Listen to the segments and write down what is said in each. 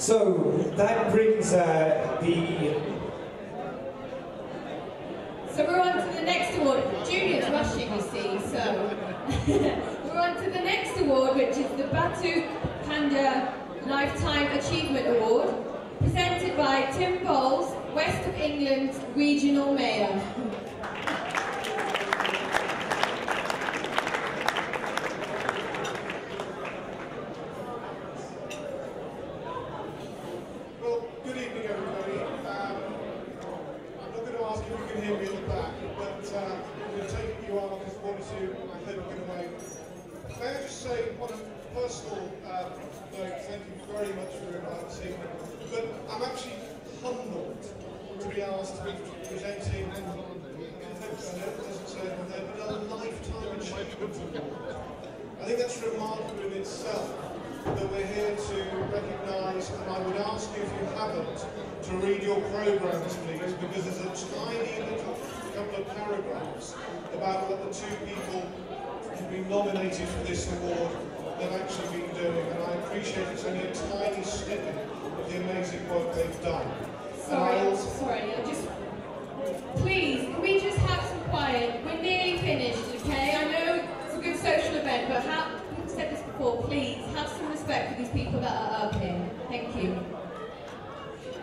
So that brings uh, the. So we're on to the next award. Junior's rushing, you see, so. we're on to the next award, which is the Batook Pandya Lifetime Achievement Award, presented by Tim Bowles, West of England Regional Mayor. Well, good evening, everybody. Um, I'm not going to ask if you can hear me at the back, but uh, I'm going to take it you are two, I hope going to wait. May I just say, on a personal uh, note, thank you very much for inviting me, but I'm actually humbled to be asked to be presenting, hope I it doesn't say it there, but a Lifetime Achievement I think that's remarkable in itself that we're here to recognise, and I would ask you if you haven't, to read your programmes, please, because there's a tiny little couple of paragraphs about what the two people who've been nominated for this award have actually been doing, and I appreciate it's only a tiny snippet of the amazing work they've done. Sorry, also- sorry, I just. Please, can we just have some quiet? We're nearly finished, okay? I know it's a good social event, but how, we've said this before, please have some respect for these people that are up here. Thank you.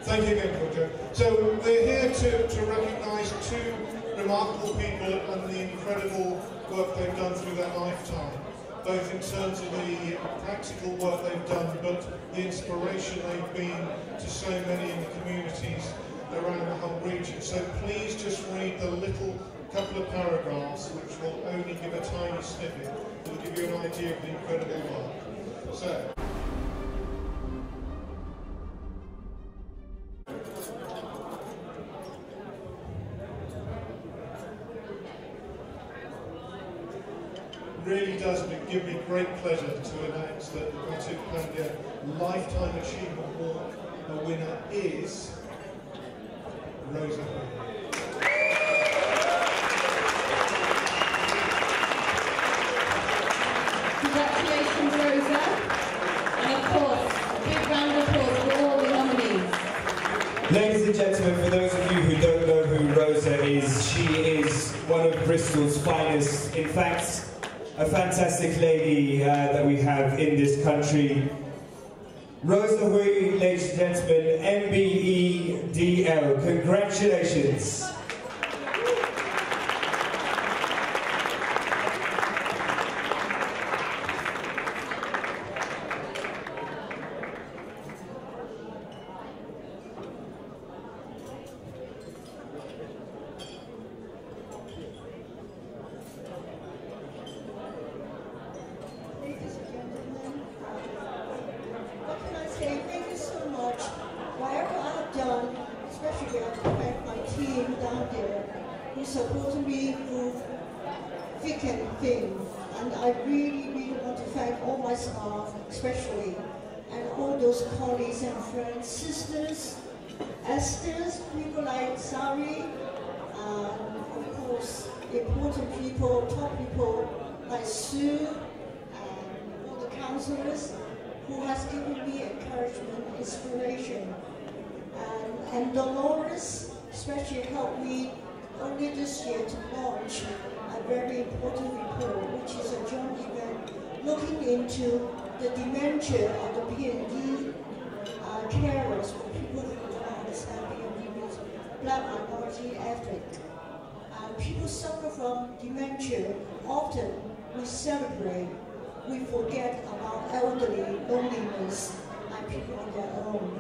Thank you again, Roger. So we're here to, to recognise two remarkable people and the incredible work they've done through their lifetime, both in terms of the practical work they've done, but the inspiration they've been to so many in the communities around the whole region. So please just read the little couple of paragraphs, which will only give a tiny snippet, that will give you an idea of the incredible work. So. Really does give me great pleasure to announce that the Batook Pandya Lifetime Achievement Award the winner is Rosa. Congratulations, Rosa. And of course, a big round of applause for all the nominees. Ladies and gentlemen, for those of you who don't know who Rosa is, she is one of Bristol's finest. In fact, a fantastic lady uh, that we have in this country. Rosa Hui, ladies and gentlemen, MBEDL. Congratulations. Ladies and gentlemen, what can I say? Thank you so much. Whatever I've done, especially I've thank my team down there who supported me through thick and thin. And I really, really want to thank all my staff, especially, and all those colleagues and friends, sisters, Esther's, people like Sari, and of course, important people, top people like Sue, and all the counselors who has given me encouragement, inspiration. And, and Dolores especially helped me this year to launch a very important report, which is a joint event looking into the dementia of the BME uh, carers for people who don't understand BME means black minority ethnic. Uh, people suffer from dementia. Often we celebrate, we forget about elderly loneliness and people on their own.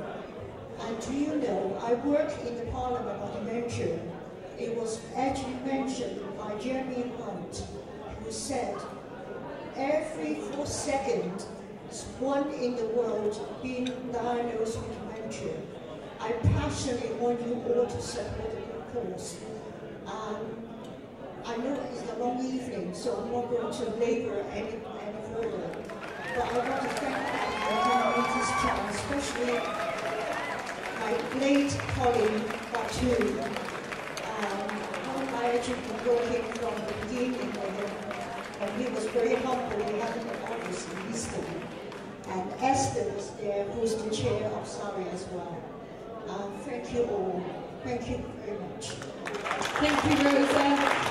And do you know, I work in the Parliament on dementia. It was actually mentioned by Jeremy Hunt, who said, every four seconds, one in the world being diagnosed with dementia. I passionately want you all to support the cause. Um, I know it's a long evening, so I'm not going to labor any, any further. But I want to thank you this chance, especially my late colleague, Batook. Um, I actually been working from the beginning him, and he was very humble. He had an in Easton. and Esther was there, who's the chair of SARI as well. Um, thank you all. Thank you very much. Thank you, Rosa.